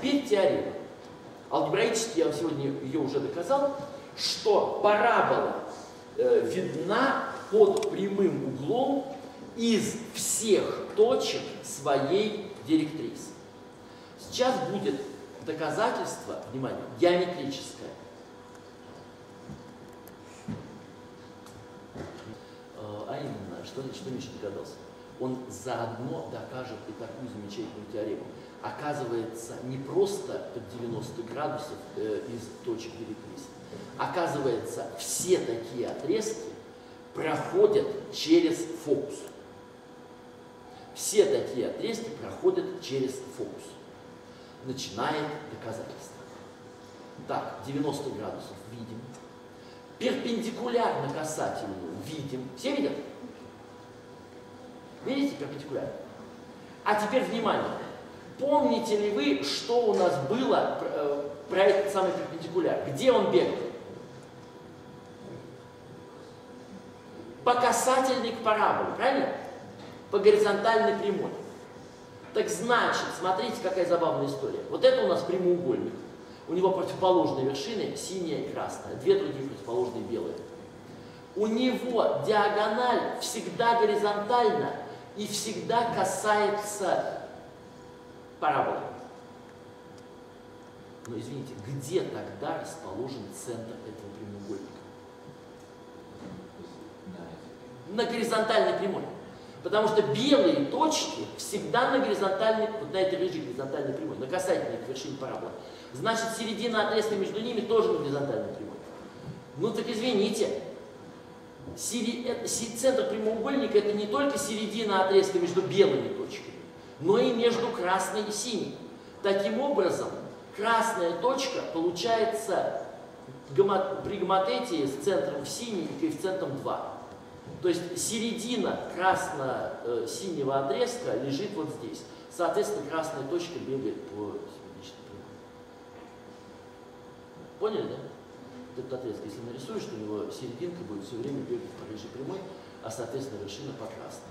теперь теорема. Алгебраически я вам сегодня ее уже доказал, что парабола э, видна под прямым углом из всех точек своей директрисы. Сейчас будет доказательство, внимание, геометрическое. Э, а именно, что, что Миша догадался? Он заодно докажет и такую замечательную теорему. Оказывается, не просто под 90 градусов э, из точек директрисы. Оказывается, все такие отрезки проходят через фокус. Все такие отрезки проходят через фокус. Начинает доказательство. Так, 90 градусов видим. Перпендикулярно касательную видим. Все видят? Видите перпендикулярно? А теперь внимание. Помните ли вы, что у нас было э, про этот самый перпендикуляр? Где он бегал? По касательной к параболе, правильно? По горизонтальной прямой. Так значит, смотрите, какая забавная история. Вот это у нас прямоугольник. У него противоположные вершины синяя и красная, две другие противоположные белые. У него диагональ всегда горизонтальна и всегда касается параболы. Но извините, где тогда расположен центр этого прямоугольника? На горизонтальной прямой. Потому что белые точки всегда на горизонтальной, вот на этой рыжей горизонтальной прямой, на касательной к вершине параболы. Значит, середина отрезка между ними тоже на горизонтальной прямой. Ну так извините, центр прямоугольника это не только середина отрезка между белыми точками, но и между красной и синей. Таким образом, красная точка получается при гоматетии с центром в синий и коэффициентом 2. То есть середина красно-синего отрезка лежит вот здесь. Соответственно, красная точка бегает по. Поняли, да? Отрезок, если нарисуешь, то у него серединка будет все время бегать по рыжей прямой, а соответственно вершина по.